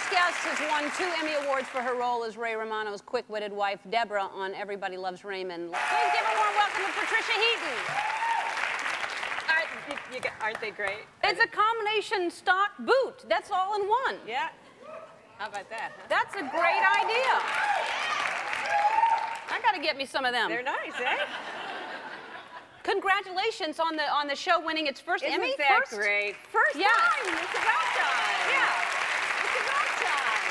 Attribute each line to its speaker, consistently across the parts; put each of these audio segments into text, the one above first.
Speaker 1: next guest has won two Emmy Awards for her role as Ray Romano's quick-witted wife, Debra, on Everybody Loves Raymond. Please give a warm welcome to Patricia Heaton.
Speaker 2: Aren't, you, you, aren't they great?
Speaker 1: It's a combination stock boot. That's all in one.
Speaker 2: Yeah. How about that? Huh?
Speaker 1: That's a great idea. I got to get me some of them.
Speaker 2: They're nice, eh?
Speaker 1: Congratulations on the on the show winning its 1st
Speaker 2: Isn't
Speaker 1: Emmy.
Speaker 2: that
Speaker 1: first?
Speaker 2: great? First
Speaker 1: Yeah.
Speaker 2: time. It's about time.
Speaker 1: Yeah.
Speaker 2: It's about time.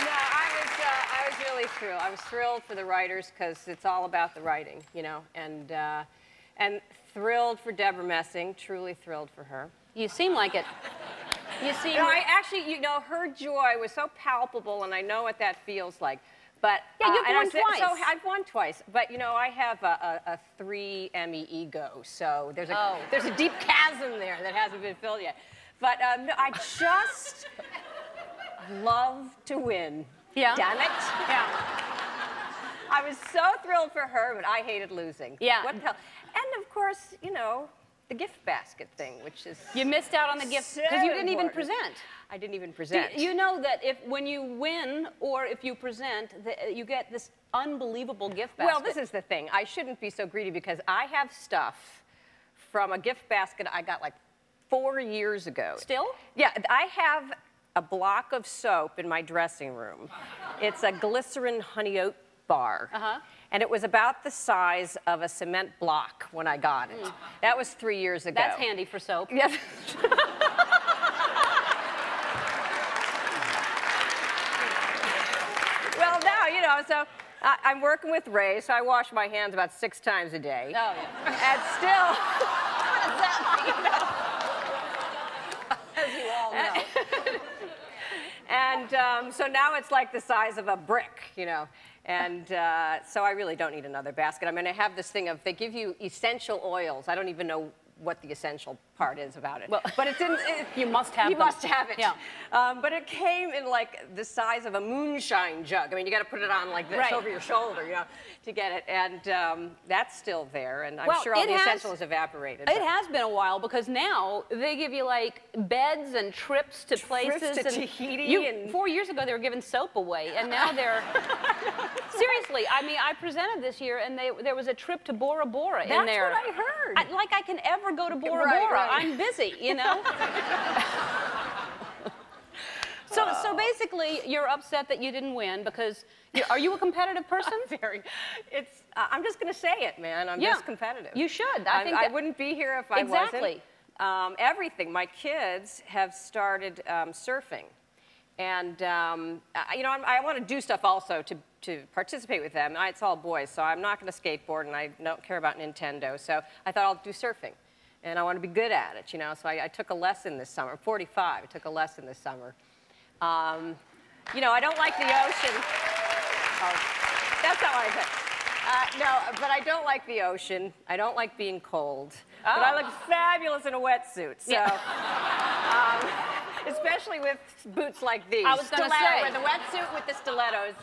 Speaker 2: No, I was uh, I was really thrilled. I was thrilled for the writers because it's all about the writing, you know, and uh, and thrilled for Debra Messing. Truly thrilled for her.
Speaker 1: You seem like it. You seem.
Speaker 2: No, I actually, you know, her joy was so palpable, and I know what that feels like. But
Speaker 1: Yeah, you've
Speaker 2: and
Speaker 1: won twice.
Speaker 2: So I've won twice, but you know, I have a, a, a three Emmy ego, so there's a
Speaker 1: Oh.
Speaker 2: there's a deep chasm there that hasn't been filled yet. But um, no, I just love to win.
Speaker 1: Yeah.
Speaker 2: Damn it.
Speaker 1: yeah.
Speaker 2: I was so thrilled for her, but I hated losing.
Speaker 1: Yeah.
Speaker 2: What the hell? And of course, you know, the gift basket thing, which is
Speaker 1: You missed out on the gift
Speaker 2: So
Speaker 1: because you didn't even present.
Speaker 2: I didn't even
Speaker 1: Do
Speaker 2: present.
Speaker 1: you know that if when you win or if you present, the, you get this unbelievable gift basket?
Speaker 2: Well, this is the thing. I shouldn't be so greedy because I have stuff from a gift basket I got like four years ago.
Speaker 1: Still?
Speaker 2: Yeah, I have a block of soap in my dressing room. It's a glycerin honey oat bar.
Speaker 1: Uh-huh.
Speaker 2: And it was about the size of a cement block when I got it. That was three years ago.
Speaker 1: That's handy for soap.
Speaker 2: Yes. well, now, you know, so I, I'm working with Ray, so I wash my hands about six times a day.
Speaker 1: Oh, yeah.
Speaker 2: And still,
Speaker 1: As you all know.
Speaker 2: And um, so now it's like the size of a brick, you know. And uh, so I really don't need another basket. I mean, I have this thing of they give you essential oils. I don't even know what the essential part is about it.
Speaker 1: Well,
Speaker 2: but it's in. It,
Speaker 1: You must have it.
Speaker 2: You
Speaker 1: them.
Speaker 2: must have it.
Speaker 1: Yeah.
Speaker 2: Um, but it came in like the size of a moonshine jug. I mean, you got to put it on like this
Speaker 1: Right.
Speaker 2: over your shoulder, you know, to get it. And um, that's still there. And I'm
Speaker 1: Well,
Speaker 2: sure all the
Speaker 1: has-
Speaker 2: essentials evaporated.
Speaker 1: It
Speaker 2: but-
Speaker 1: has been a while because now they give you like beds and trips to places.
Speaker 2: to
Speaker 1: and
Speaker 2: Tahiti
Speaker 1: you-
Speaker 2: and-
Speaker 1: Four years ago they were giving soap away, and now they're. Seriously, I mean, I presented this year, and they, there was a trip to Bora Bora in there.
Speaker 2: That's what I heard.
Speaker 1: I- like I can ever go to Bora
Speaker 2: Right,
Speaker 1: Bora.
Speaker 2: right.
Speaker 1: I'm busy, you know. so, so basically, you're upset that you didn't win because you, are you a competitive person?
Speaker 2: Very. It's. Uh, I'm just going to say it, man. I'm
Speaker 1: Yeah.
Speaker 2: just competitive.
Speaker 1: You should. I
Speaker 2: I,
Speaker 1: think
Speaker 2: I wouldn't be here if I
Speaker 1: Exactly.
Speaker 2: wasn't. Um, everything. My kids have started um, surfing, and um, I, you know I'm, I want to do stuff also to to participate with them. I, it's all boys, so I'm not going to skateboard, and I don't care about Nintendo. So I thought I'll do surfing, and I want to be good at it. You know, so I, I took a lesson this summer. I'm 45. I took a lesson this summer. Um, you know, I don't like the ocean. Oh, that's not what I said. Uh, no, but I don't like the ocean. I don't like being cold. But I
Speaker 1: Oh.
Speaker 2: look fabulous in a wetsuit. So, um, especially with boots like these.
Speaker 1: I was gonna
Speaker 2: Stiletto,
Speaker 1: say.
Speaker 2: with the wetsuit with the stilettos.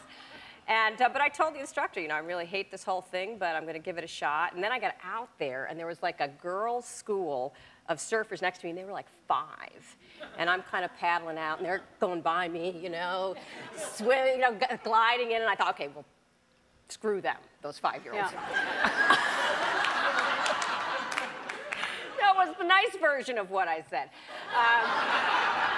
Speaker 2: And, uh, but I told the instructor, you know, I really hate this whole thing, but I'm going to give it a shot. And then I got out there, and there was like a girls' school of surfers next to me, and they were like five. And I'm kind of paddling out, and they're going by me, you know, swimming, you know, gliding in. And I thought, okay, well, screw them, those five-year-olds.
Speaker 1: Yeah.
Speaker 2: That was the nice version of what I said. Um,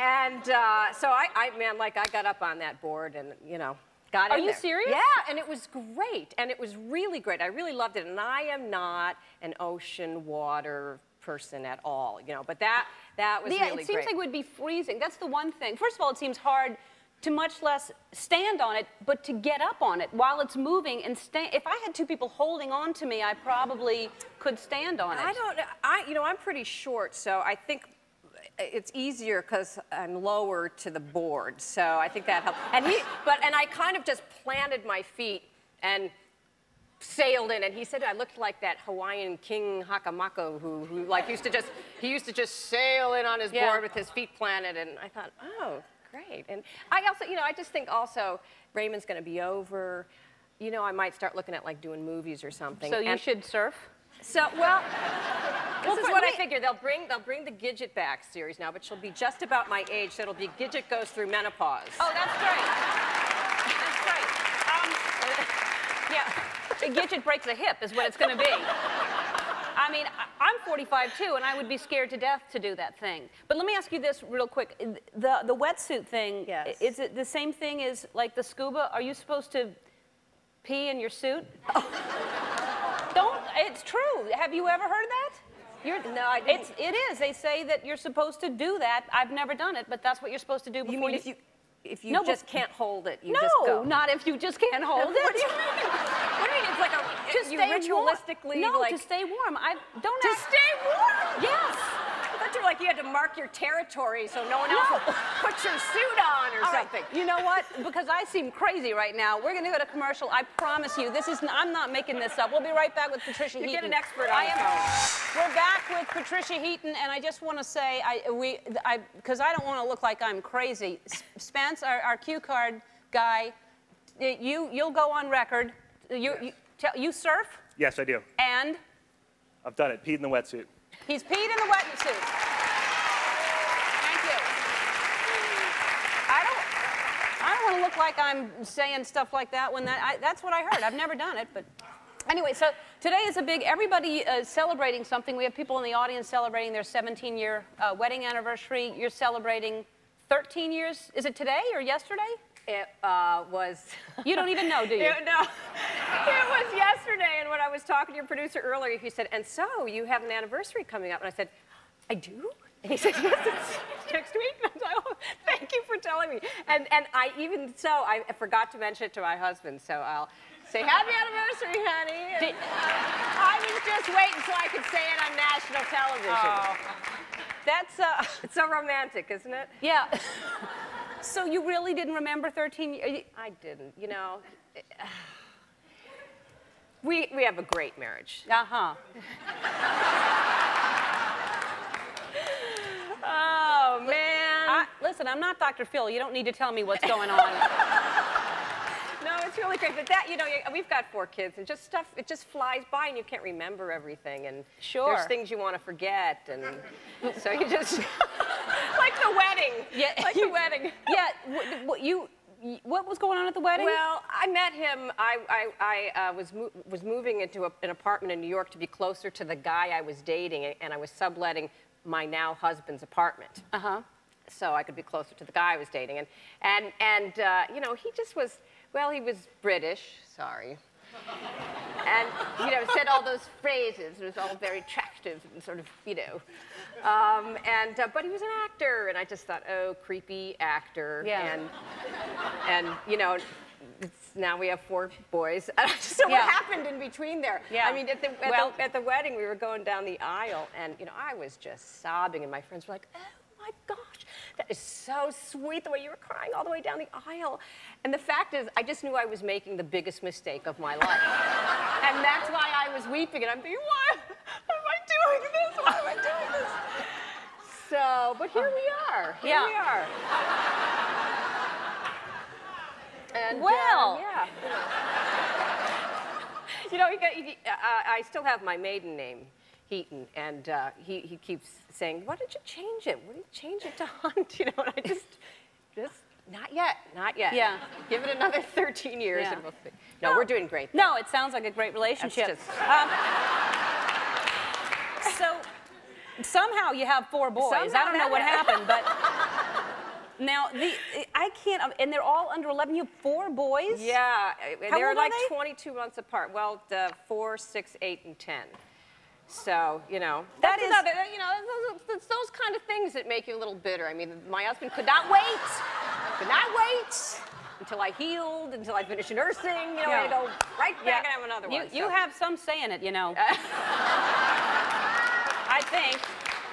Speaker 2: and uh, so I, I, man, like I got up on that board and, you know, got
Speaker 1: Are
Speaker 2: in Are
Speaker 1: you
Speaker 2: there.
Speaker 1: serious?
Speaker 2: Yeah, and it was great. And it was really great. I really loved it. And I am not an ocean water person at all, you know, but that, that was
Speaker 1: Yeah,
Speaker 2: really
Speaker 1: it seems
Speaker 2: great.
Speaker 1: like it would be freezing. That's the one thing. First of all, it seems hard to much less stand on it, but to get up on it while it's moving and stand. If I had two people holding on to me, I probably could stand on it.
Speaker 2: I don't. I you know I'm pretty short, so I think it's easier because I'm lower to the board. So I think that helps. And he, but and I kind of just planted my feet and sailed in, and he said I looked like that Hawaiian king Kahanamoku who, who like used to just he used to just sail in on his
Speaker 1: Yeah.
Speaker 2: board with his feet planted, and I thought, oh, great. And I also, you know, I just think also Raymond's going to be over. You know, I might start looking at like doing movies or something.
Speaker 1: So you
Speaker 2: and-
Speaker 1: should surf.
Speaker 2: So, well, this
Speaker 1: Well,
Speaker 2: is what
Speaker 1: let
Speaker 2: I
Speaker 1: me-
Speaker 2: figure. They'll bring they'll bring the Gidget back series now, but she'll be just about my age. So it'll be Gidget goes through menopause.
Speaker 1: Oh, that's great. That's great. Um, yeah, Gidget breaks a hip is what it's going to be. I mean, I'm 45 too, and I would be scared to death to do that thing. But let me ask you this real quick: the the wetsuit thing.
Speaker 2: Yes.
Speaker 1: Is it the same thing as like the scuba? Are you supposed to pee in your suit? Don't. It's true. Have you ever heard that? You're,
Speaker 2: No, I didn't.
Speaker 1: It's, it is. They say that you're supposed to do that. I've never done it, but that's what you're supposed to do before
Speaker 2: you mean if you if you
Speaker 1: No,
Speaker 2: just can't hold it, you
Speaker 1: no,
Speaker 2: just go?
Speaker 1: No, not if you just can't hold it.
Speaker 2: What do you mean? What do you mean? It's like a
Speaker 1: Just
Speaker 2: you
Speaker 1: stay
Speaker 2: ritualistically
Speaker 1: warm. No,
Speaker 2: like
Speaker 1: to stay warm. I don't.
Speaker 2: to
Speaker 1: act-
Speaker 2: stay warm.
Speaker 1: Yes.
Speaker 2: I thought you like you had to mark your territory so no one else
Speaker 1: No.
Speaker 2: will put your suit on or
Speaker 1: All right,
Speaker 2: something.
Speaker 1: You know what? Because I seem crazy right now. We're going to go to commercial. I promise you. This is. I'm not making this up. We'll be right back with Patricia
Speaker 2: You
Speaker 1: Heaton.
Speaker 2: get an expert on
Speaker 1: I am, We're back with Patricia Heaton, and I just want to say, I we, I, because I don't want to look like I'm crazy. Spence, our, our cue card guy, you you'll go on record. You you, tell, you surf
Speaker 3: Yes, I do.
Speaker 1: and
Speaker 3: I've done it. Peed in the wetsuit.
Speaker 1: He's peed in the wetsuit. Thank you. I don't. I don't want to look like I'm saying stuff like that when that. I, that's what I heard. I've never done it, but. Anyway, so today is a big, everybody uh, celebrating something. We have people in the audience celebrating their 17 year uh, wedding anniversary. You're celebrating 13 years. Is it today or yesterday?
Speaker 2: It uh, was.
Speaker 1: You don't even know, do you?
Speaker 2: It- no, it was yesterday. And when I was talking to your producer earlier, he said, "And so you have an anniversary coming up?" And I said, "I do." And he said, "Yes, it's next week." And I was like, "Oh, thank you for telling me." And and I even so I forgot to mention it to my husband, so I'll say happy anniversary, honey. And
Speaker 1: Did-
Speaker 2: I was just waiting so I could say it on national television.
Speaker 1: Oh. That's, uh,
Speaker 2: It's so romantic, isn't it?
Speaker 1: yeah. So you really didn't remember 13 years?
Speaker 2: I didn't. You know, we we have a great marriage.
Speaker 1: Uh huh.
Speaker 2: Oh man.
Speaker 1: I, listen, I'm not Dr. Phil. You don't need to tell me what's going on.
Speaker 2: No, it's really great. But that, you know, we've got four kids, and just stuff, it just flies by, and you can't remember everything. And
Speaker 1: Sure.
Speaker 2: there's things you want to forget, and so you just like the wedding.
Speaker 1: Yeah.
Speaker 2: like the wedding.
Speaker 1: yeah, what, what you, what was going on at the wedding?
Speaker 2: Well, I met him. I, I, I uh, was, mo- was moving into a, an apartment in New York to be closer to the guy I was dating, and I was subletting my now husband's apartment.
Speaker 1: uh huh.
Speaker 2: so I could be closer to the guy I was dating. And, and, and uh, you know, he just was, well, he was British, sorry. And, you know, said all those phrases. It was all very attractive and sort of, you know. Um, and, uh, but he was an actor, and I just thought, oh, creepy actor.
Speaker 1: Yeah.
Speaker 2: And, and you know, it's, now we have four boys. so
Speaker 1: Yeah.
Speaker 2: what happened in between there?
Speaker 1: Yeah.
Speaker 2: I mean, at the, at,
Speaker 1: Well-
Speaker 2: the, at the wedding, we were going down the aisle, and, you know, I was just sobbing, and my friends were like, oh my gosh, that is so sweet the way you were crying all the way down the aisle. And the fact is, I just knew I was making the biggest mistake of my life. and that's why I was weeping, and I'm thinking, why am I doing this? Why am I doing this? So, but here we are. Here
Speaker 1: Yeah.
Speaker 2: we are. And, uh,
Speaker 1: Well.
Speaker 2: yeah. You know, he got, he, uh, I still have my maiden name, Heaton, and uh, he, he keeps saying, "Why did you change it? Why did you change it to Hunt?" You know, and I just, just not yet, not yet.
Speaker 1: Yeah.
Speaker 2: Give it another 13 years,
Speaker 1: Yeah.
Speaker 2: and we'll see. No, we're doing great.
Speaker 1: No, it sounds like a great relationship.
Speaker 2: just-
Speaker 1: Um, so somehow you have four boys. I don't know what
Speaker 2: happened.
Speaker 1: but now the I can't. And they're all under 11. You have four boys.
Speaker 2: Yeah, uh,
Speaker 1: How
Speaker 2: they're like
Speaker 1: they?
Speaker 2: 22 months apart. Well, uh, four, six, eight, and 10. So, you know,
Speaker 1: That
Speaker 2: that's
Speaker 1: is-
Speaker 2: another, you know, those, it's those kind of things that make you a little bitter. I mean, my husband could not wait, could not wait until I healed, until I finished nursing, you know,
Speaker 1: Yeah.
Speaker 2: and go right back
Speaker 1: Yeah.
Speaker 2: and have another one.
Speaker 1: you
Speaker 2: so.
Speaker 1: have some say in it, you know. I think.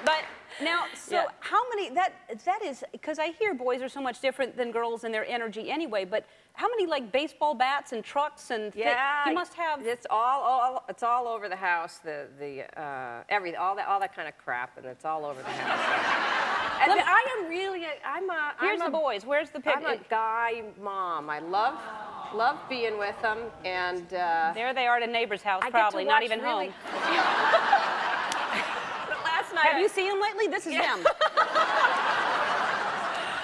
Speaker 1: But now, so
Speaker 2: Yeah.
Speaker 1: how many, that, that is, because I hear boys are so much different than girls in their energy anyway, but how many like baseball bats and trucks and
Speaker 2: Yeah,
Speaker 1: you must have,
Speaker 2: It's all, all it's all over the house. The the uh, every all that all that kind of crap, and it's all over the house. and I am really, a, I'm a.
Speaker 1: Here's
Speaker 2: I'm
Speaker 1: the
Speaker 2: a,
Speaker 1: boys. Where's the picture?
Speaker 2: I'm a guy mom. I love, love being with them, and uh,
Speaker 1: There they are at a neighbor's house,
Speaker 2: I
Speaker 1: probably, not even
Speaker 2: really,
Speaker 1: home.
Speaker 2: Night,
Speaker 1: Have
Speaker 2: I-
Speaker 1: you seen him lately? This is him.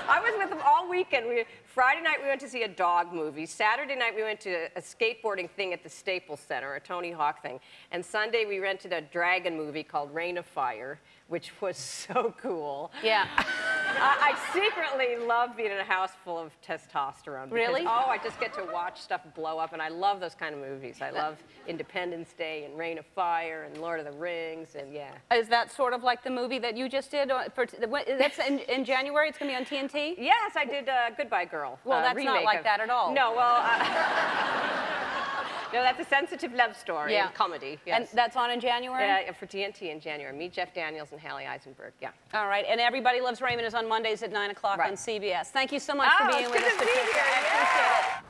Speaker 2: I was with him all weekend. We, Friday night we went to see a dog movie. Saturday night we went to a skateboarding thing at the Staples Center, a Tony Hawk thing. And Sunday we rented a dragon movie called Reign of Fire, which was so cool.
Speaker 1: Yeah.
Speaker 2: I, I secretly love being in a house full of testosterone. because,
Speaker 1: Really?
Speaker 2: Oh, I just get to watch stuff blow up, and I love those kind of movies. I love Independence Day and Reign of Fire and Lord of the Rings, and yeah.
Speaker 1: Is that sort of like the movie that you just did? uh, For, that's in, in January. It's going to be on TNT.
Speaker 2: Yes, I did uh, Goodbye Girl.
Speaker 1: Well,
Speaker 2: uh,
Speaker 1: that's not like
Speaker 2: of-
Speaker 1: that at all.
Speaker 2: No, well, uh, no, that's a sensitive love story
Speaker 1: Yeah.
Speaker 2: comedy. comedy.
Speaker 1: And that's on in January.
Speaker 2: Yeah, for TNT in January. Meet Jeff Daniels and Hallie Eisenberg. Yeah.
Speaker 1: All right. And Everybody Loves Raymond is on Mondays at 9 o'clock
Speaker 2: Right.
Speaker 1: on CBS. Thank you so much
Speaker 2: Oh,
Speaker 1: for ah, being
Speaker 2: it's
Speaker 1: with us, Patricia. I appreciate it.